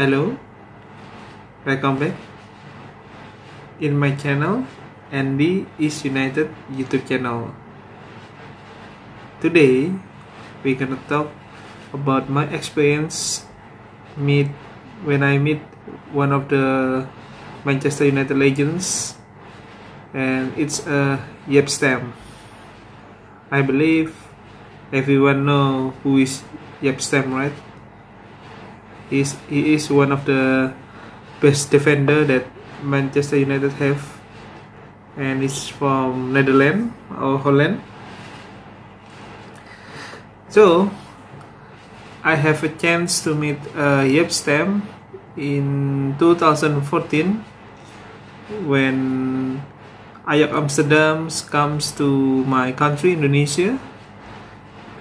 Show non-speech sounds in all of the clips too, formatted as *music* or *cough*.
Hello, welcome back in my channel Andy is United YouTube channel. Today we're gonna talk about my experience meet when I meet one of the Manchester United legends and it's a Yep Stam. I believe everyone know who is Yep Stam, right? He's, he is one of the best defender that Manchester United have and it's from Netherlands or Holland. So I have a chance to meet uh, Yep Stam in 2014 when Ajax Amsterdam comes to my country Indonesia.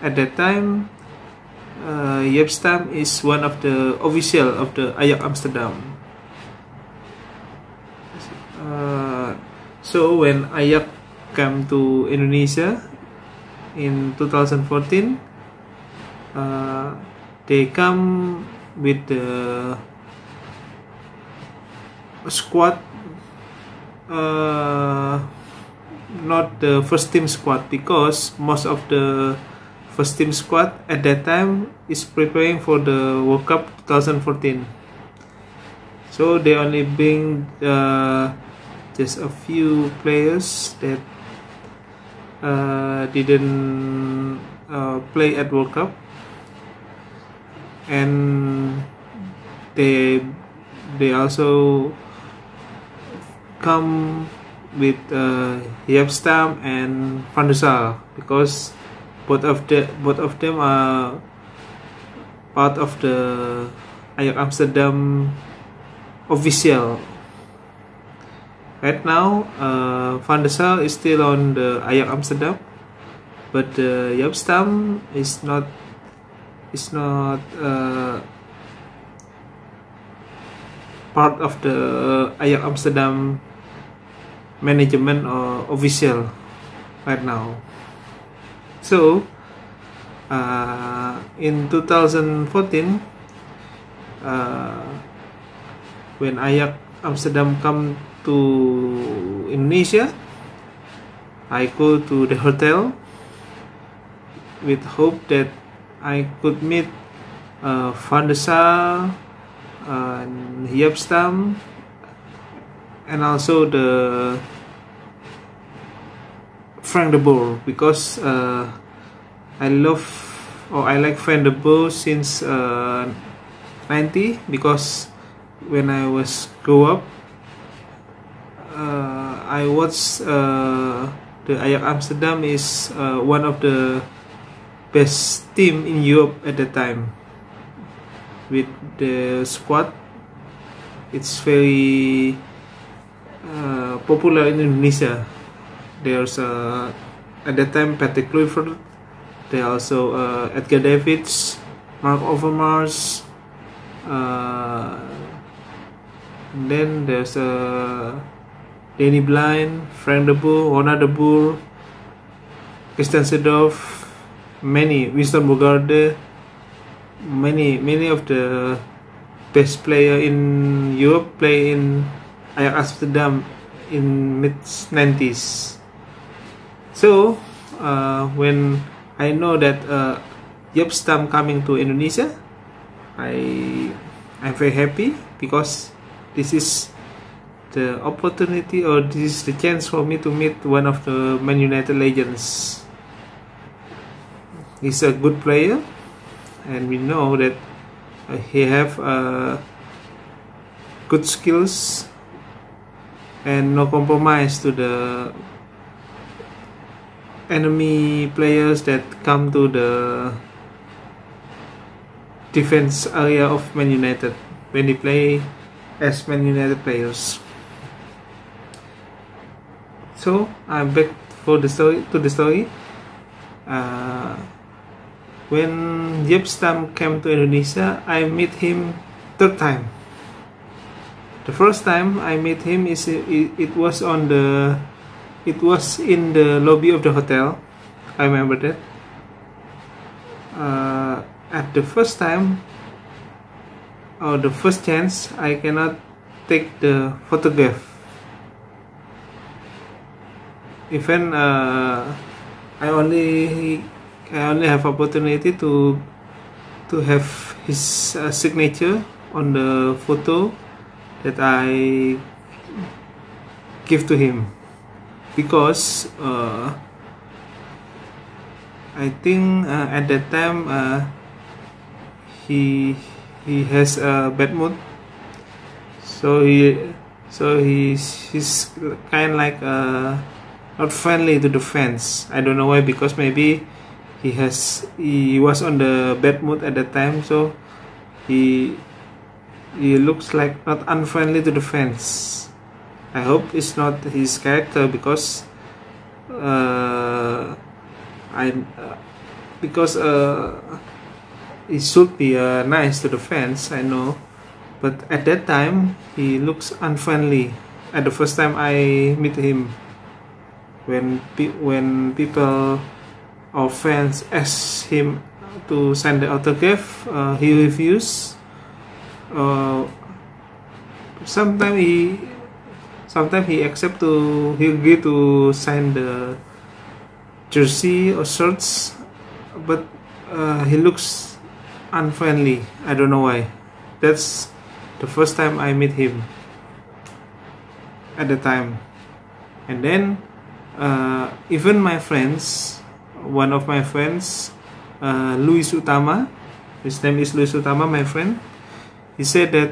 At that time, uh, Yep Stam is one of the official of the Ajax Amsterdam. Uh, so when Ajax came to Indonesia in 2014, uh, they come with the squad uh, not the first team squad because most of the first team squad at that time is preparing for the World Cup 2014 so they only bring uh, just a few players that uh, didn't uh, play at World Cup. And they they also come with uh, Stam and Van because both of the both of them are part of the Ajax Amsterdam official. Right now, uh, Van der Sar is still on the Ajax Amsterdam, but uh, Stam is not is not uh, part of the Ajax Amsterdam management or official right now. So uh, in 2014, uh, when Ajax Amsterdam come to Indonesia, I go to the hotel with hope that I could meet uh, Van der Sar, uh, Yep Stam, and also the Frank de Boer because uh, I love or I like Frank de Boer since uh, 90 because when I was grow up uh, I watched uh, the Ajax Amsterdam is uh, one of the best team in Europe at the time with the squad it's very uh, popular in Indonesia. There's uh, at that time Patrick Kluivert. There also uh, Edgar Davids, Mark Overmars. Uh, then there's uh, Danny Blind, Frank de Boer, Ronald de Boer, Christian many Winston Bogarde, many many of the best player in Europe play in Ajax Amsterdam in mid 90s. So uh, when I know that uh, Yep Stam coming to Indonesia, I I'm very happy because this is the opportunity or this is the chance for me to meet one of the Man United legends. He's a good player, and we know that uh, he have uh, good skills and no compromise to the enemy players that come to the defense area of Man United when they play as Man United players. So I'm back for the story to the story. Uh, when Yep Stam came to Indonesia, I met him third time the first time I met him is it, it was on the it was in the lobby of the hotel. I remember that. Uh, at the first time, or the first chance I cannot take the photograph even uh, I only I only have opportunity to to have his uh, signature on the photo that I give to him because uh, I think uh, at that time uh, he he has a bad mood. So he so he's he's kind like uh, not friendly to the fans. I don't know why because maybe he has he was on the bad mood at that time. So he he looks like not unfriendly to the fans I hope it's not his character because uh, I uh, because uh, it should be uh, nice to the fans I know. But at that time he looks unfriendly. At the first time I meet him when pe- when people or fans ask him to send the autograph uh, he refused uh, sometimes he sometimes he accept to he agree to sign the jersey or shirts but uh, he looks unfriendly i don't know why that's the first time i meet him at the time and then uh, even my friends one of my friends, uh, Luis Utama. His name is Luis Utama, my friend. He said that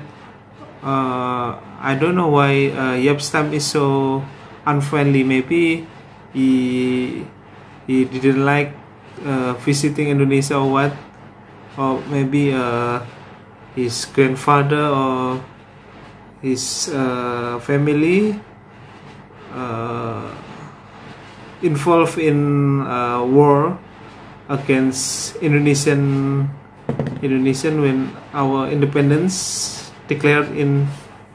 uh, I don't know why uh, Yapstam is so unfriendly. Maybe he he didn't like uh, visiting Indonesia or what, or maybe uh, his grandfather or his uh, family. Uh, involved in uh, war against Indonesian Indonesian when our independence declared in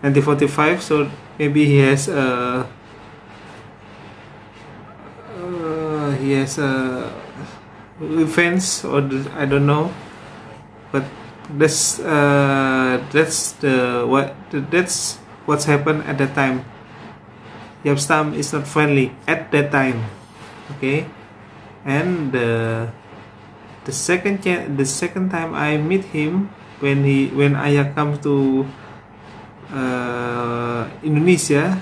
1945 so maybe he has a uh, he has a defense or I don't know. But that's uh, that's the what that's what's happened at that time. Yapstam is not friendly at that time okay? And the the second the second time I meet him when he when Ayah come to uh, Indonesia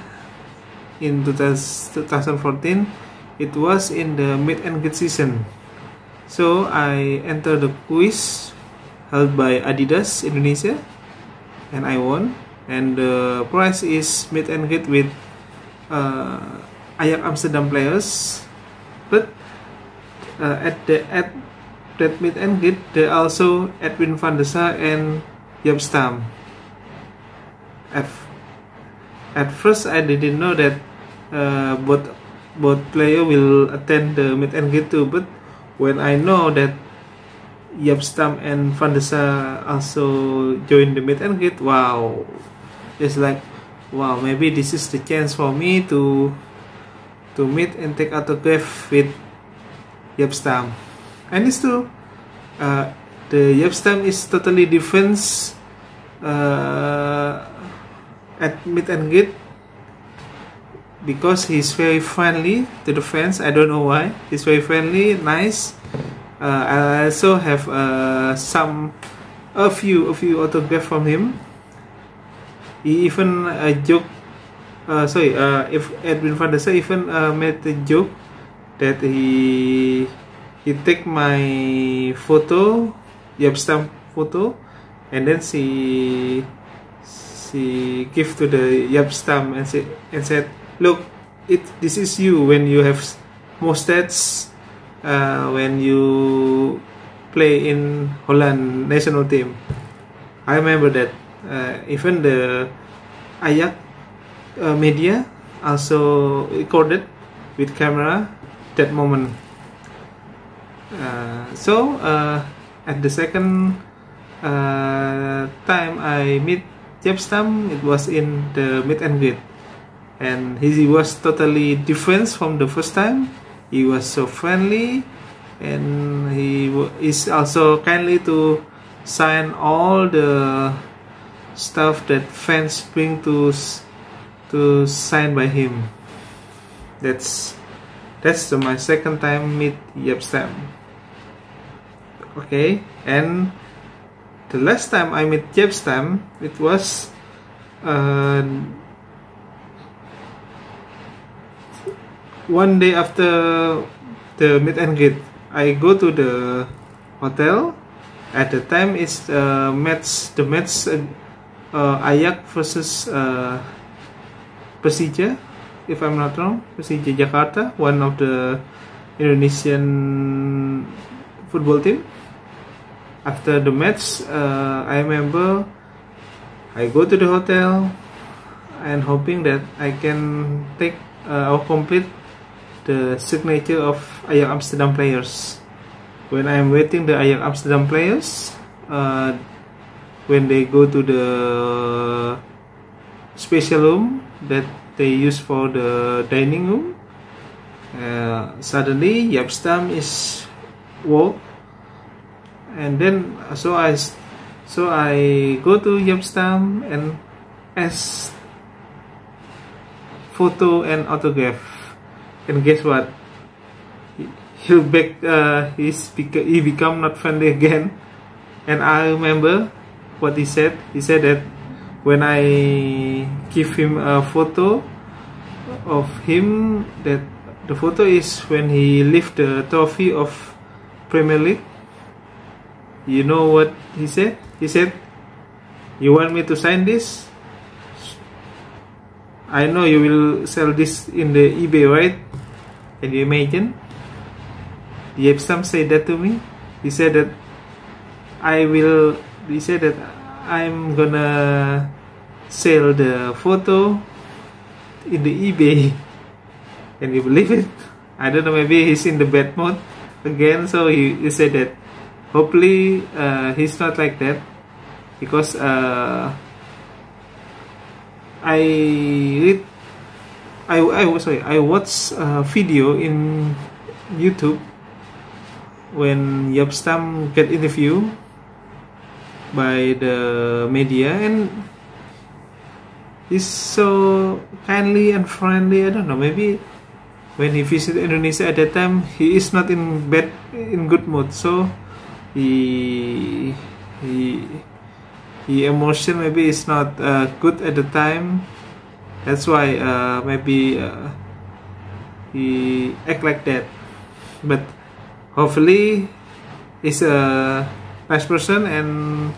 in 2014 it was in the mid and greet season. So I entered the quiz held by Adidas Indonesia and I won. And the prize is meet and greet with uh, Ajax Amsterdam players, but uh, at the at that meet and greet there also Edwin van der Sar and Jaap Stam. At at first I didn't know that uh, both both player will attend the meet and greet too, but when I know that Jaap Stam and Van der Sar also join the meet and greet, wow, it's like wow maybe this is the chance for me to to meet and take autograph with Jaap Stam. And it's true. Uh, the Jaap Stam is totally different uh, at meet and greet. Because he's very friendly to the fans I don't know why. He's very friendly nice. Uh, I also have uh, some a few a few autograph from him. He even uh, joke uh, sorry uh, if Edwin van der Sar even uh, made a joke that he he take my photo Jaap Stam photo and then she she give to the Jaap Stam and and said look it this is you when you have mustache uh, when you play in Holland national team I remember that uh, even the Ajax uh, media also recorded with camera that moment. Uh, so uh, at the second uh, time I meet Jaap Stam, it was in the meet and greet, and he was totally different from the first time. He was so friendly, and he is also kindly to sign all the stuff that fans bring to to sign by him. That's that's my second time meet Yep Stam. Okay, and the last time I met Yep Stam, it was uh, one day after the meet and greet. I go to the hotel. At the time, it's uh, match the match uh, uh, Ayak versus uh, Persija if I'm not wrong, Persija Jakarta, one of the Indonesian football team. After the match, uh, I remember I go to the hotel and hoping that I can take uh, or complete the signature of Ajax Amsterdam players. When I'm waiting the Ajax Amsterdam players, uh, when they go to the special room that they use for the dining room. Uh, suddenly, Yapstam is woke, and then so I so I go to Yapstam and ask photo and autograph, and guess what? He back uh, he's he become not friendly *laughs* again, and I remember what he said. He said that when I give him a photo of him that the photo is when he lift the trophy of Premier League you know what he said? He said you want me to sign this? I know you will sell this in the eBay right? Can you imagine? The Epsom said that to me. He said that I will he said that I'm gonna sell the photo in the eBay. *laughs* Can you believe it? I don't know, maybe he's in the bad mood again, so he, he said that hopefully uh, he's not like that. Because uh, I read I, I sorry I watched a video in YouTube when Yapstam get interview by the media and he's so kindly and friendly I don't know maybe when he visited Indonesia at that time he is not in bad in good mood. So he he he emotion maybe is not uh, good at the time that's why uh, maybe uh, he act like that but hopefully he's a nice person and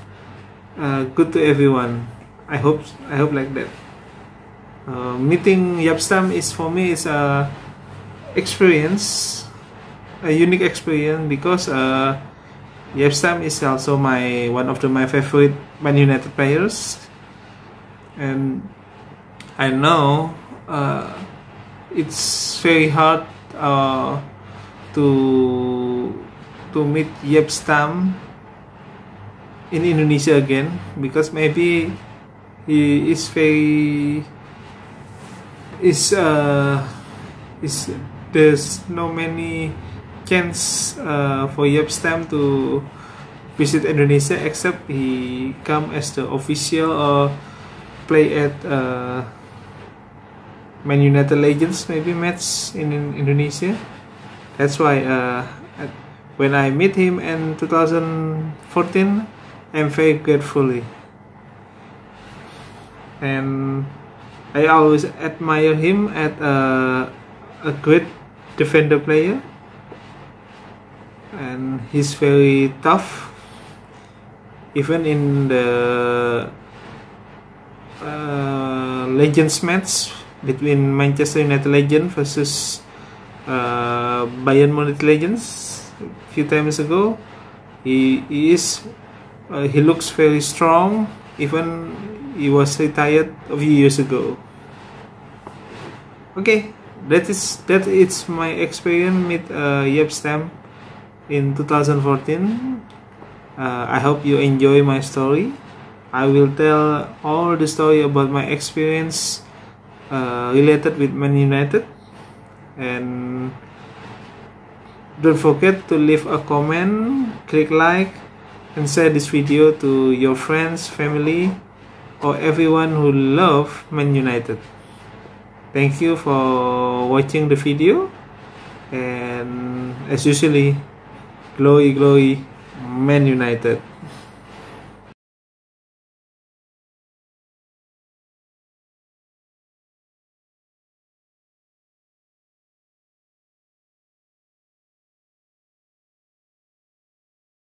uh, good to everyone. I hope I hope like that. Uh, meeting Yapstam is for me is a experience, a unique experience because uh, Yapstam is also my one of the, my favorite Man United players, and I know uh, it's very hard uh, to to meet Yapstam in Indonesia again because maybe he is very is uh is there's no many chance uh, for Stam to visit Indonesia except he come as the official or play at uh, Man United Legends maybe match in, in Indonesia. That's why uh, when I meet him in 2014 I'm very gratefully. And I always admire him as a, a great defender player. And he's very tough. Even in the uh, Legends match between Manchester United Legend versus uh, Bayern Munich Legends a few times ago, he, he is uh, he looks very strong, even he was retired a few years ago. Okay, that is that it's my experience with uh, Yep Stam in 2014. Uh, I hope you enjoy my story. I will tell all the story about my experience uh, related with Man United and don't forget to leave a comment click like and share this video to your friends family or everyone who love Man United. Thank you for watching the video and as usually glory glory Man United